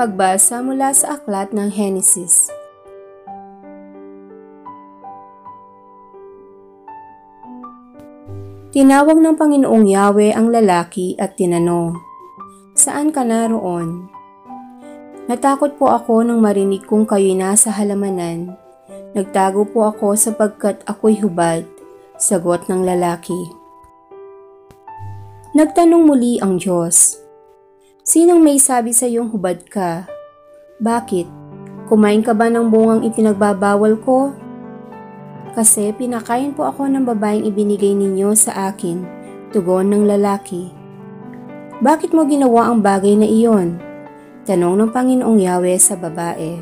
Pagbasa mula sa aklat ng Henesis. Tinawag ng Panginoong Yahweh ang lalaki at tinanong, Saan ka naroon? Natakot po ako nang marinig kong kayo'y nasa halamanan. Nagtago po ako sapagkat ako'y hubad, sagot ng lalaki. Nagtanong muli ang Diyos, Sinong may sabi sa iyong hubad ka? Bakit? Kumain ka ba ng bungang ipinagbabawal ko? Kasi pinakain po ako ng babaeng ibinigay ninyo sa akin, tugon ng lalaki. Bakit mo ginawa ang bagay na iyon? Tanong ng Panginoong Yahweh sa babae.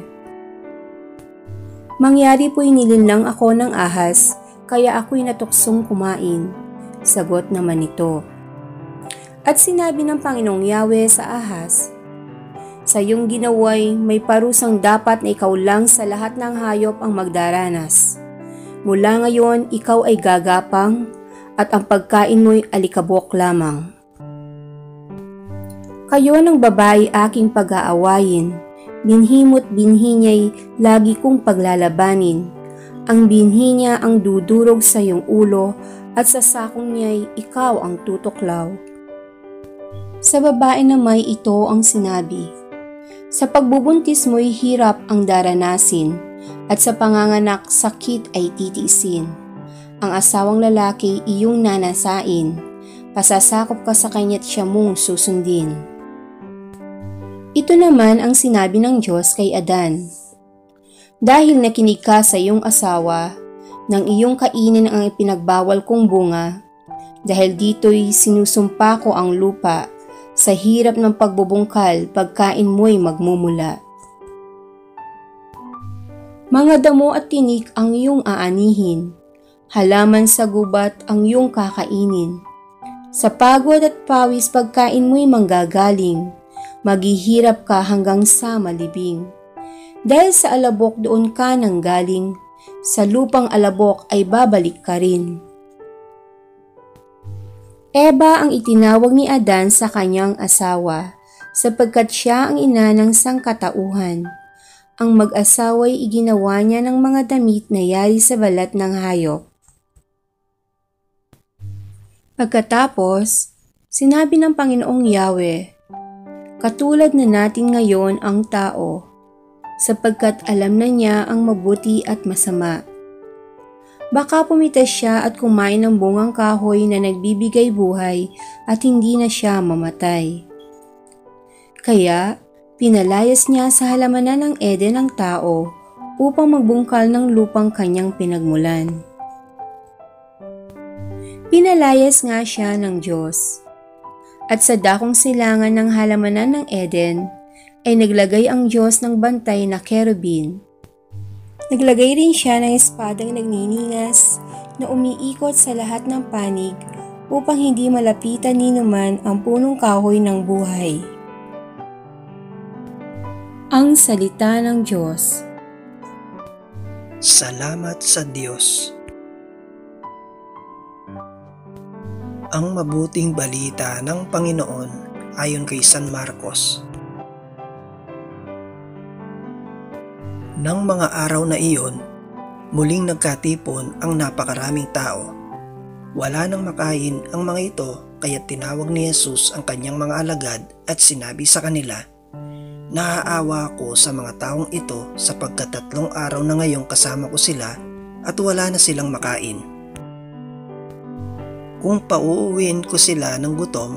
Mangyari po'y nilinlang ako ng ahas, kaya ako'y natuksong kumain. Sagot naman ito. At sinabi ng Panginoong Yahweh sa ahas, Sa iyong ginaway, may parusang dapat na ikaw lang sa lahat ng hayop ang magdaranas Mula ngayon, ikaw ay gagapang at ang pagkain mo'y alikabok lamang. Kayo ng babae aking pag-aawayin, binhimo't binhi niya'y lagi kong paglalabanin. Ang binhi niya ang dudurog sa iyong ulo at sa sakong niya'y ikaw ang tutuklaw. Sa babae na may ito ang sinabi, Sa pagbubuntis mo'y hirap ang daranasin, at sa panganganak sakit ay titiisin. Ang asawang lalaki iyong nanasain, pasasakop ka sa kanya't siya mong susundin. Ito naman ang sinabi ng Diyos kay Adan. Dahil nakinig ka sa iyong asawa, nang iyong kainin ang ipinagbawal kong bunga, dahil dito'y sinusumpa ko ang lupa, sa hirap ng pagbubungkal pagkain mo'y magmumula. Mga damo at tinik ang iyong aanihin. Halaman sa gubat ang iyong kakainin. Sa pagod at pawis pagkain mo'y manggagaling. Maghihirap ka hanggang sa malibing. Dahil sa alabok doon ka nang galing, sa lupang alabok ay babalik ka rin. Eba ang itinawag ni Adan sa kanyang asawa, sapagkat siya ang ina ng sangkatauhan ang mag-asawa'y iginawa niya ng mga damit na yari sa balat ng hayop. Pagkatapos, sinabi ng Panginoong Yahweh, Katulad na natin ngayon ang tao, sapagkat alam na niya ang mabuti at masama. Baka pumitas siya at kumain ng bungang kahoy na nagbibigay buhay at hindi na siya mamatay. Kaya, Pinalayas niya sa halamanan ng Eden ang tao upang magbungkal ng lupang kanyang pinagmulan. Pinalayas nga siya ng Diyos. At sa dakong silangan ng halamanan ng Eden, ay naglagay ang Diyos ng bantay na kerubin. Naglagay rin siya ng espadang nagniningas na umiikot sa lahat ng panig upang hindi malapitan ni naman ang punong kahoy ng buhay. Ang Salita ng Diyos. Salamat sa Diyos. Ang mabuting balita ng Panginoon ayon kay San Marcos Nang mga araw na iyon, muling nagkatipon ang napakaraming tao. Wala nang makain ang mga ito kaya tinawag ni Jesus ang kanyang mga alagad at sinabi sa kanila, Naaawa ako sa mga taong ito sapagkat tatlong araw na ngayong kasama ko sila at wala na silang makain. Kung pauuwiin ko sila ng gutom,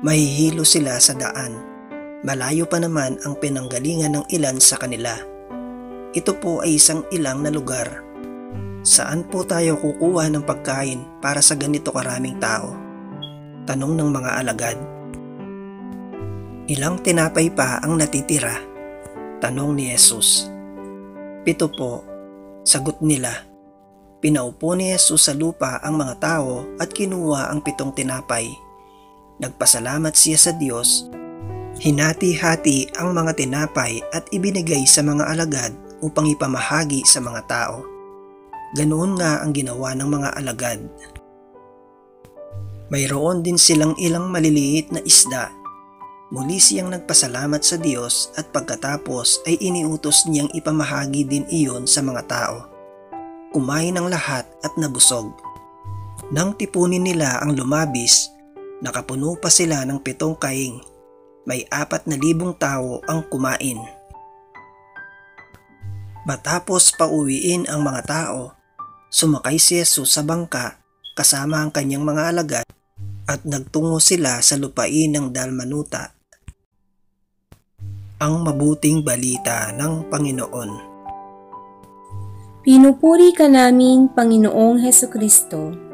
mahihilo sila sa daan. Malayo pa naman ang pinanggalingan ng ilan sa kanila. Ito po ay isang ilang na lugar. Saan po tayo kukuha ng pagkain para sa ganito karaming tao? Tanong ng mga alagad. Ilang tinapay pa ang natitira? Tanong ni Jesus. Pito po, sagot nila. Pinaupo ni Jesus sa lupa ang mga tao at kinuha ang pitong tinapay. Nagpasalamat siya sa Diyos. Hinati-hati ang mga tinapay at ibinigay sa mga alagad upang ipamahagi sa mga tao. Ganoon nga ang ginawa ng mga alagad. Mayroon din silang ilang maliliit na isda Muli siyang nagpasalamat sa Diyos at pagkatapos ay iniutos niyang ipamahagi din iyon sa mga tao. Kumain ng lahat at nabusog. Nang tipunin nila ang lumabis, nakapuno pa sila ng pitong kaing. May apat na libong tao ang kumain. Matapos pauwiin ang mga tao, sumakay si Jesus sa bangka kasama ang kanyang mga alagad at nagtungo sila sa lupain ng Dalmanuta. Ang mabuting balita ng Panginoon. Pinupuri ka namin, Panginoong Heso Kristo